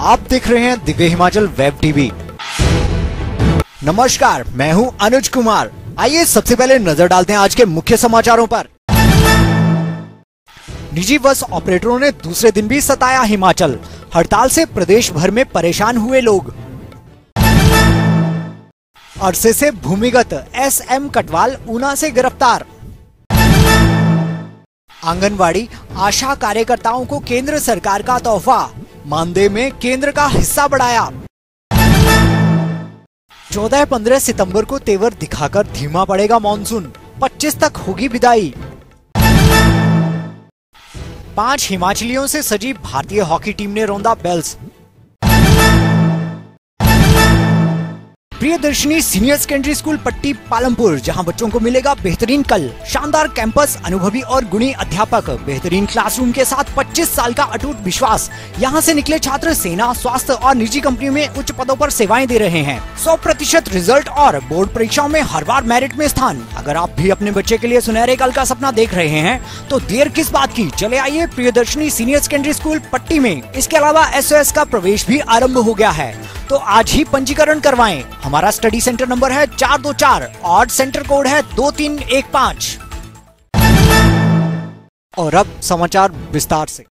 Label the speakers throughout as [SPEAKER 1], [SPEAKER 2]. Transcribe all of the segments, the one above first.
[SPEAKER 1] आप देख रहे हैं दिव्य हिमाचल वेब टीवी। नमस्कार, मैं हूँ अनुज कुमार। आइए सबसे पहले नज़र डालते हैं आज के मुख्य समाचारों पर। निजी बस ऑपरेटरों ने दूसरे दिन भी सताया हिमाचल। हड़ताल से प्रदेश भर में परेशान हुए लोग। अरसे से भूमिगत एस एम कटवाल ऊना से गिरफ़्तार। आंगनवाड़ी आशा कार्यकर्ताओं को केंद्र सरकार का तोहफा। मानदेय में केंद्र का हिस्सा बढ़ाया। 14-15 सितंबर को तेवर दिखाकर धीमा पड़ेगा मानसून। 25 तक होगी विदाई। पाँच हिमाचलियों से सजी भारतीय हॉकी टीम ने रोंदा bells. Priyadarshini senior secondary school Patti Palampur, जहाँ बच्चों को मिलेगा बेहतरीन कल। शानदार कैंपस, अनुभवी और गुणी अध्यापक। बेहतरीन क्लासरूम के साथ 25 साल का अटूट विश्वास। यहाँ से निकले छात्र सेना, स्वास्थ्य और निजी कंपनियों में उच्च पदों पर सेवाएँ दे रहे हैं। 100 प्रतिशत रिज़ल्ट और बोर्ड परीक्षाओं में हर बार मेरिट में स्थान। अगर आप भी अपने बच्चे के लिए सुनहरे कल का सपना देख रहे हैं तो देर किस बात की? चले आइए प्रियदर्शनी सीनियर सेकेंडरी स्कूल पट्टी में। इसके अलावा एस का प्रवेश भी आरंभ हो गया है। तो आज ही पंजीकरण करवाएँ। हमारा स्टडी सेंटर नंबर है चार दो चार और सेंटर कोड है दो तीन एक पाँच। और अब समाचार विस्तार से।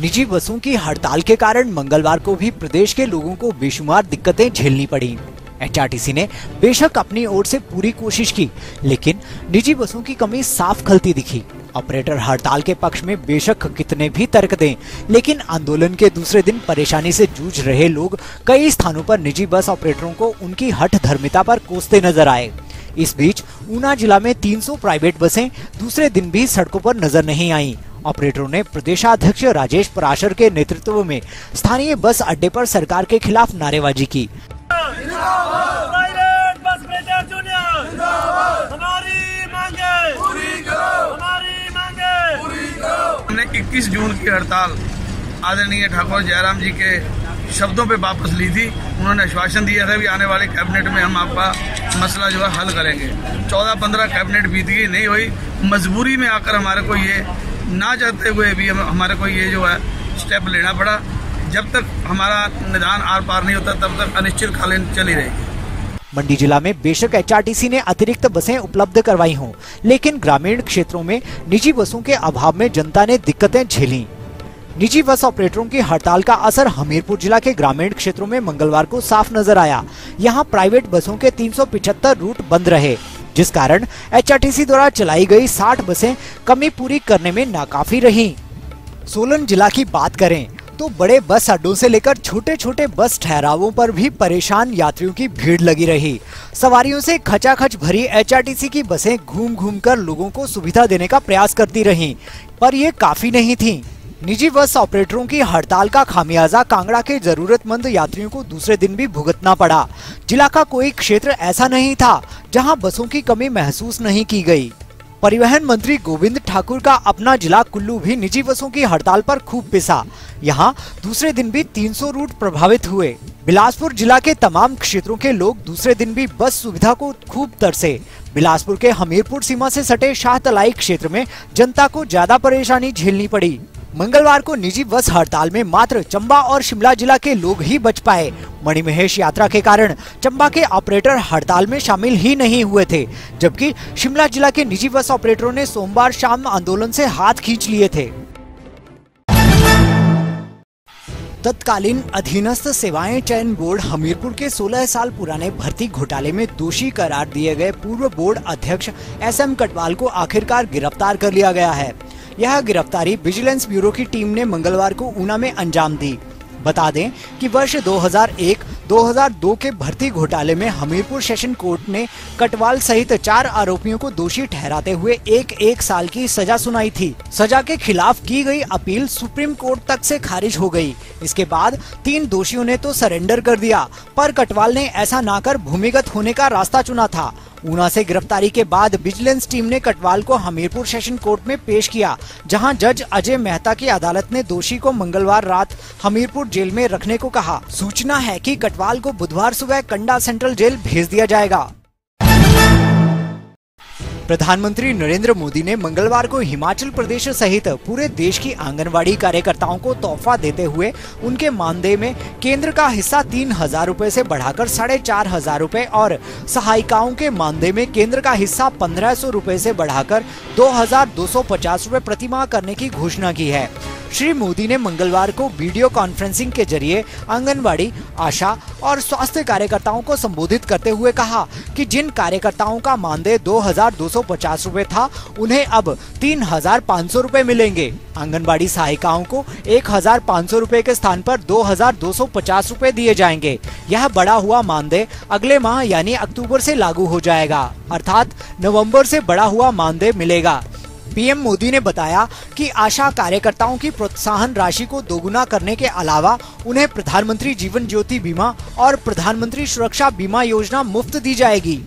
[SPEAKER 1] निजी बसों की हड़ताल के कारण मंगलवार को भी प्रदेश के लोगों को बेशुमार दिक्कतें झेलनी पड़ी। एचआरटीसी ने बेशक अपनी ओर से पूरी कोशिश की, लेकिन निजी बसों की कमी साफ़ खलती दिखी। ऑपरेटर हड़ताल के पक्ष में बेशक कितने भी तर्क दें, लेकिन आंदोलन के दूसरे दिन परेशानी से जूझ रहे लोग कई स्थानों पर निजी बस ऑपरेटरों को उनकी हठ धर्मिता पर कोसते नज़र आए इस बीच, ऊना जिला में 300 प्राइवेट बसें दूसरे दिन भी सड़कों पर नज़र नहीं आईं। ऑपरेटरों ने प्रदेशाध्यक्ष राजेश पराशर के नेतृत्व में स्थानीय बस अड्डे पर सरकार के खिलाफ नारेबाजी की
[SPEAKER 2] प्राइवेट बस ऑपरेटर जूनियर हमारी मांगे पूरी करो हमारी मांगे
[SPEAKER 3] हमने 21 जून की हड़ताल आदरणीय ठाकुर जयराम जी के शब्दों पे वापस ली थी। उन्होंने आश्वासन दिया था कि आने वाले कैबिनेट में हम आपका मसला जो है हल करेंगे। 14-15 कैबिनेट बीत गई, नहीं हुई। मजबूरी में आकर हमारे को ये ना चाहते हुए भी हमारे को ये जो है स्टेप लेना पड़ा। जब तक हमारा निदान आर पार नहीं होता, तब तक अनिश्चित कालीन चली रहेगी।
[SPEAKER 1] मंडी जिला में बेशक एचआरटीसी ने अतिरिक्त बसें उपलब्ध करवाई हों, लेकिन ग्रामीण क्षेत्रों में निजी बसों के अभाव में जनता ने दिक्कतें झेली निजी बस ऑपरेटरों की हड़ताल का असर हमीरपुर जिला के ग्रामीण क्षेत्रों में मंगलवार को साफ़ नज़र आया यहाँ प्राइवेट बसों के 375 रूट बंद रहे, जिस कारण एचआरटीसी द्वारा चलाई गई 60 बसें कमी पूरी करने में नाकाफी रहीं। सोलन जिला की बात करें तो बड़े बस अड्डों से लेकर छोटे छोटे बस ठहरावों पर भी परेशान यात्रियों की भीड़ लगी रही। सवारियों से खचाखच भरी एचआरटीसी की बसें घूम घूम कर लोगों को सुविधा देने का प्रयास करती रहीं, पर ये काफ़ी नहीं थी। निजी बस ऑपरेटरों की हड़ताल का खामियाजा कांगड़ा के जरूरतमंद यात्रियों को दूसरे दिन भी भुगतना पड़ा। जिला का कोई क्षेत्र ऐसा नहीं था जहाँ बसों की कमी महसूस नहीं की गई। परिवहन मंत्री गोविंद ठाकुर का अपना जिला कुल्लू भी निजी बसों की हड़ताल पर खूब पिसा। यहाँ दूसरे दिन भी 300 रूट प्रभावित हुए। बिलासपुर जिला के तमाम क्षेत्रों के लोग दूसरे दिन भी बस सुविधा को खूब तरसे। बिलासपुर के हमीरपुर सीमा से सटे शाहतलाई क्षेत्र में जनता को ज़्यादा परेशानी झेलनी पड़ी। मंगलवार को निजी बस हड़ताल में मात्र चंबा और शिमला जिला के लोग ही बच पाए। मणिमहेश यात्रा के कारण चंबा के ऑपरेटर हड़ताल में शामिल ही नहीं हुए थे, जबकि शिमला जिला के निजी बस ऑपरेटरों ने सोमवार शाम आंदोलन से हाथ खींच लिए थे। तत्कालीन अधीनस्थ सेवाएँ चयन बोर्ड हमीरपुर के 16 साल पुराने भर्ती घोटाले में दोषी करार दिए गए पूर्व बोर्ड अध्यक्ष एस एम कटवाल को आखिरकार गिरफ़्तार कर लिया गया है। यह गिरफ्तारी विजिलेंस ब्यूरो की टीम ने मंगलवार को ऊना में अंजाम दी। बता दें कि वर्ष 2001-2002 के भर्ती घोटाले में हमीरपुर सेशन कोर्ट ने कटवाल सहित चार आरोपियों को दोषी ठहराते हुए एक एक साल की सजा सुनाई थी। सजा के खिलाफ की गई अपील सुप्रीम कोर्ट तक से खारिज हो गई। इसके बाद तीन दोषियों ने तो सरेंडर कर दिया, पर कटवाल ने ऐसा ना कर भूमिगत होने का रास्ता चुना था। ऊना से गिरफ्तारी के बाद विजिलेंस टीम ने कटवाल को हमीरपुर सेशन कोर्ट में पेश किया, जहाँ जज अजय मेहता की अदालत ने दोषी को मंगलवार रात हमीरपुर जेल में रखने को कहा। सूचना है कि कटवाल को बुधवार सुबह कंडा सेंट्रल जेल भेज दिया जाएगा। प्रधानमंत्री नरेंद्र मोदी ने मंगलवार को हिमाचल प्रदेश सहित पूरे देश की आंगनवाड़ी कार्यकर्ताओं को तोहफा देते हुए उनके मानदेय में केंद्र का हिस्सा तीन हज़ार रूपए ऐसी बढ़ाकर साढ़े चार हज़ार रूपए और सहायिकाओं के मानदेय में केंद्र का हिस्सा पंद्रह सौ रूपए ऐसी बढ़ाकर दो हज़ार दो सौ पचास रूपए प्रतिमाह करने की घोषणा की है। श्री मोदी ने मंगलवार को वीडियो कॉन्फ्रेंसिंग के ज़रिए आंगनबाड़ी आशा और स्वास्थ्य कार्यकर्ताओं को संबोधित करते हुए कहा कि जिन कार्यकर्ताओं का मानदेय दो हज़ार रूपए था, उन्हें अब तीन हज़ार रूपए मिलेंगे। आंगनबाड़ी सहायिकाओं को एक हज़ार रूपए के स्थान पर दो हज़ार रूपए दिए जाएँगे। यह बड़ा हुआ मानदेय अगले माह यानी अक्टूबर से लागू हो जाएगा। अर्थात नवंबर से बड़ा हुआ मानदेय मिलेगा। पीएम मोदी ने बताया कि आशा कार्यकर्ताओं की प्रोत्साहन राशि को दोगुना करने के अलावा उन्हें प्रधानमंत्री जीवन ज्योति बीमा और प्रधानमंत्री सुरक्षा बीमा योजना मुफ़्त दी जाएगी।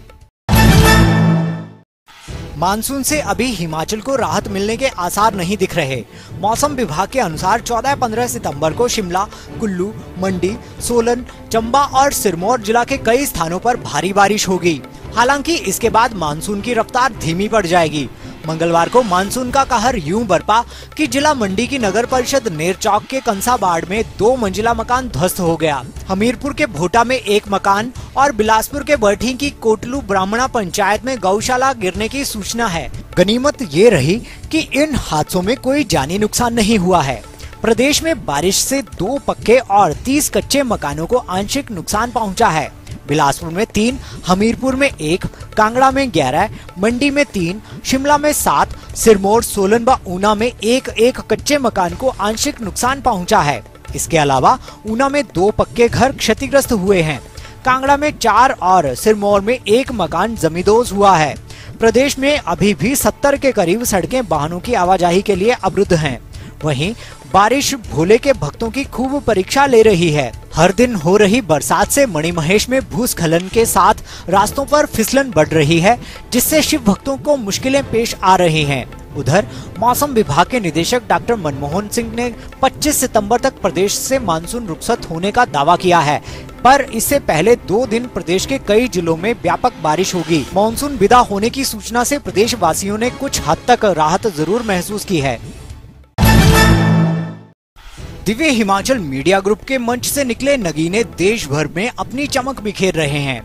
[SPEAKER 1] मानसून से अभी हिमाचल को राहत मिलने के आसार नहीं दिख रहे। मौसम विभाग के अनुसार 14-15 सितंबर को शिमला, कुल्लू, मंडी, सोलन, चंबा और सिरमौर जिला के कई स्थानों पर भारी बारिश होगी। हालाँकि इसके बाद मानसून की रफ्तार धीमी पड़ जाएगी। मंगलवार को मानसून का कहर यूँ बरपा कि जिला मंडी की नगर परिषद नेर चौक के कंसा बाड़ में दो मंजिला मकान ध्वस्त हो गया। हमीरपुर के भोटा में एक मकान और बिलासपुर के बठी की कोटलू ब्राह्मणा पंचायत में गौशाला गिरने की सूचना है। गनीमत ये रही कि इन हादसों में कोई जानी नुकसान नहीं हुआ है। प्रदेश में बारिश से दो पक्के और तीस कच्चे मकानों को आंशिक नुकसान पहुँचा है। बिलासपुर में तीन, हमीरपुर में एक कांगड़ा में ग्यारह, मंडी में तीन, शिमला में सात, सिरमौर, सोलन व ऊना में एक एक कच्चे मकान को आंशिक नुकसान पहुँचा है। इसके अलावा ऊना में दो पक्के घर क्षतिग्रस्त हुए हैं। कांगड़ा में चार और सिरमौर में एक मकान जमींदोज हुआ है। प्रदेश में अभी भी सत्तर के करीब सड़कें वाहनों की आवाजाही के लिए अवरुद्ध हैं। वहीं बारिश भोले के भक्तों की खूब परीक्षा ले रही है। हर दिन हो रही बरसात से मणिमहेश में भूस्खलन के साथ रास्तों पर फिसलन बढ़ रही है, जिससे शिव भक्तों को मुश्किलें पेश आ रही हैं। उधर, मौसम विभाग के निदेशक डॉक्टर मनमोहन सिंह ने 25 सितंबर तक प्रदेश से मानसून रुखसत होने का दावा किया है, पर इससे पहले दो दिन प्रदेश के कई जिलों में व्यापक बारिश होगी मानसून विदा होने की सूचना से प्रदेश वासियों ने कुछ हद तक राहत ज़रूर महसूस की है दिव्य हिमाचल मीडिया ग्रुप के मंच से निकले नगीने देश भर में अपनी चमक बिखेर रहे हैं।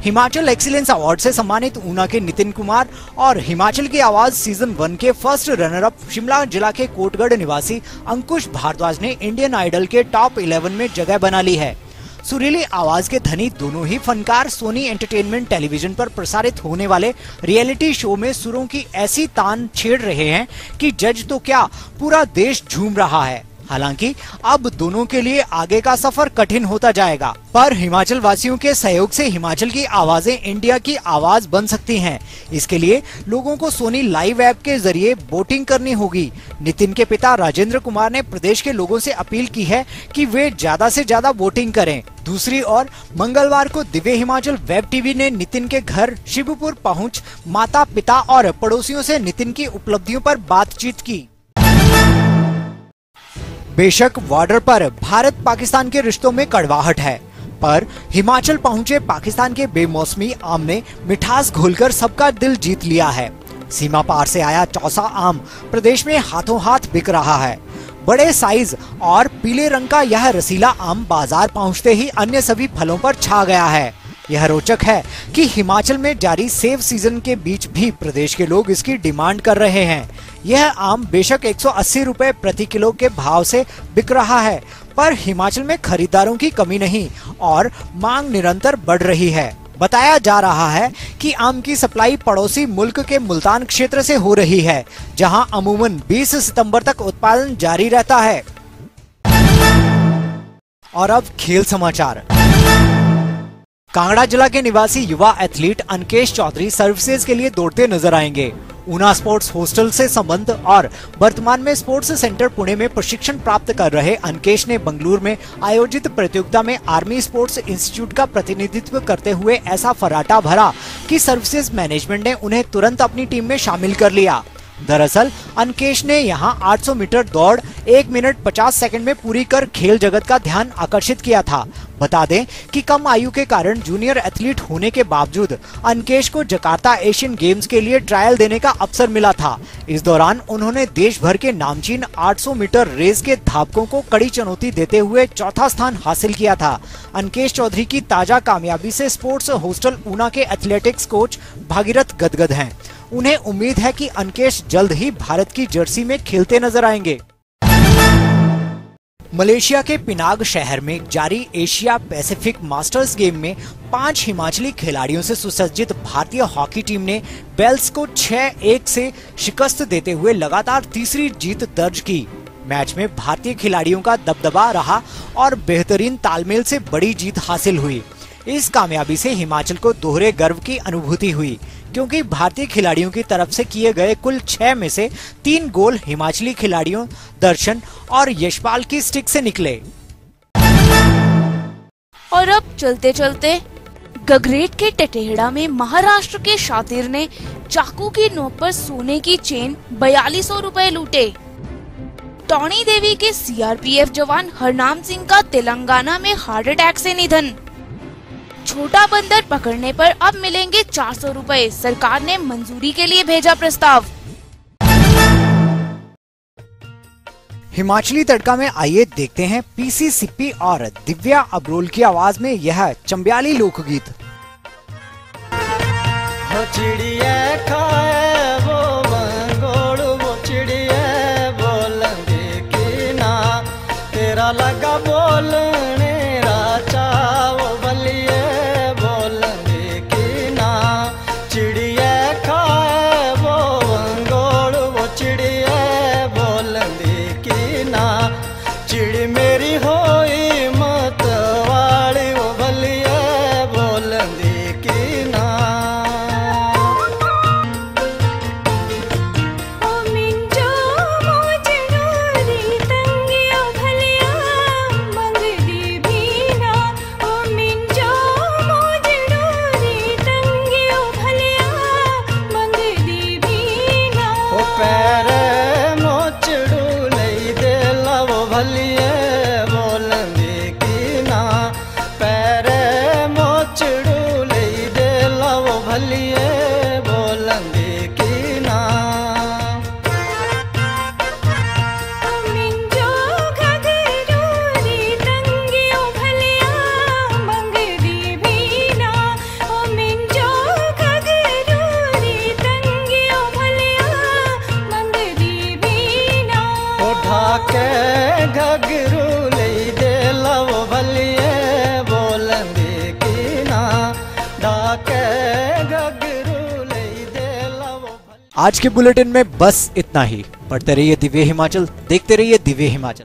[SPEAKER 1] हिमाचल एक्सीलेंस अवार्ड से सम्मानित ऊना के नितिन कुमार और हिमाचल की आवाज़ सीज़न वन के फ़र्स्ट रनर अप शिमला जिला के कोटगढ़ निवासी अंकुश भारद्वाज ने इंडियन आइडल के टॉप 11 में जगह बना ली है। सुरीली आवाज़ के धनी दोनों ही फनकार सोनी एंटरटेनमेंट टेलीविज़न पर प्रसारित होने वाले रियलिटी शो में सुरों की ऐसी तान छेड़ रहे हैं कि जज तो क्या पूरा देश झूम रहा है। हालाँकि, अब दोनों के लिए आगे का सफ़र कठिन होता जाएगा। पर हिमाचल वासियों के सहयोग से हिमाचल की आवाज़ें इंडिया की आवाज़ बन सकती हैं। इसके लिए लोगों को सोनी लाइव ऐप के ज़रिए वोटिंग करनी होगी। नितिन के पिता राजेंद्र कुमार ने प्रदेश के लोगों से अपील की है कि वे ज़्यादा से ज़्यादा वोटिंग करें। दूसरी ओर, मंगलवार को दिव्य हिमाचल वेब टीवी ने नितिन के घर, शिवपुर पहुँच माता पिता और पड़ोसियों से नितिन की उपलब्धियों पर बातचीत की। बेशक बॉर्डर पर भारत पाकिस्तान के रिश्तों में कड़वाहट है, पर हिमाचल पहुँचे पाकिस्तान के बेमौसमी आम ने मिठास घोलकर सबका दिल जीत लिया है। सीमा पार से आया चौसा आम, प्रदेश में हाथों हाथ बिक रहा है। बड़े साइज़ और पीले रंग का यह रसीला आम बाज़ार पहुँचते ही अन्य सभी फलों पर छा गया है। यह रोचक है कि हिमाचल में जारी सेव सीज़न के बीच भी प्रदेश के लोग इसकी डिमांड कर रहे हैं। यह आम बेशक 180 रुपए प्रति किलो के भाव से बिक रहा है, पर हिमाचल में खरीदारों की कमी नहीं और मांग निरंतर बढ़ रही है। बताया जा रहा है कि आम की सप्लाई पड़ोसी मुल्क के मुल्तान क्षेत्र से हो रही है, जहाँ अमूमन 20 सितंबर तक उत्पादन जारी रहता है। और अब खेल समाचार। कांगड़ा जिला के निवासी युवा एथलीट अनकेश चौधरी सर्विसेज़ के लिए दौड़ते नज़र आएँगे। ऊना स्पोर्ट्स हॉस्टल से संबंध और वर्तमान में स्पोर्ट्स सेंटर पुणे में प्रशिक्षण प्राप्त कर रहे अनकेश ने बंगलुरु में आयोजित प्रतियोगिता में आर्मी स्पोर्ट्स इंस्टीट्यूट का प्रतिनिधित्व करते हुए ऐसा फराटा भरा कि सर्विसेज़ मैनेजमेंट ने उन्हें तुरंत अपनी टीम में शामिल कर लिया। दरअसल, अनकेश ने यहाँ 800 मीटर दौड़ एक मिनट 50 सेकंड में पूरी कर खेल जगत का ध्यान आकर्षित किया था। बता दें कि कम आयु के कारण जूनियर एथलीट होने के बावजूद अनकेश को जकार्ता एशियन गेम्स के लिए ट्रायल देने का अवसर मिला था। इस दौरान उन्होंने देश भर के नामचीन 800 मीटर रेस के धावकों को कड़ी चुनौती देते हुए चौथा स्थान हासिल किया था। अनकेश चौधरी की ताज़ा कामयाबी से स्पोर्ट्स हॉस्टल ऊना के एथलेटिक्स कोच भागीरथ गदगद हैं। उन्हें उम्मीद है कि अनकेश जल्द ही भारत की जर्सी में खेलते नज़र आएँगे। मलेशिया के पिनाग शहर में जारी एशिया पैसिफिक मास्टर्स गेम में पाँच हिमाचली खिलाड़ियों से सुसज्जित भारतीय हॉकी टीम ने बेल्स को 6-1 से शिकस्त देते हुए लगातार तीसरी जीत दर्ज की। मैच में भारतीय खिलाड़ियों का दबदबा रहा और बेहतरीन तालमेल से बड़ी जीत हासिल हुई। इस कामयाबी से हिमाचल को दोहरे गर्व की अनुभूति हुई, क्योंकि भारतीय खिलाड़ियों की तरफ़ से किए गए कुल छह में से तीन गोल हिमाचली खिलाड़ियों, दर्शन और यशपाल की स्टिक से निकले।
[SPEAKER 4] और अब चलते चलते, गगरेट के टटेहड़ा में महाराष्ट्र के शातिर ने चाकू की नोक पर सोने की चेन बयालीस सौ रूपए लूटे। टॉनी देवी के सीआरपीएफ जवान हरनाम सिंह का तेलंगाना में हार्ट अटैक से निधन। छोटा बंदर पकड़ने पर अब मिलेंगे चार सौ रूपए। सरकार ने मंजूरी के लिए भेजा प्रस्ताव।
[SPEAKER 1] हिमाचली तड़का में आइए देखते हैं पीसी सिप्पी और दिव्या अब्रोल की आवाज़ में यह चंबियाली लोकगीत।
[SPEAKER 5] हो चिड़िया
[SPEAKER 1] आज के बुलेटिन में बस इतना ही। पढ़ते रहिए दिव्य हिमाचल, देखते रहिए दिव्य हिमाचल।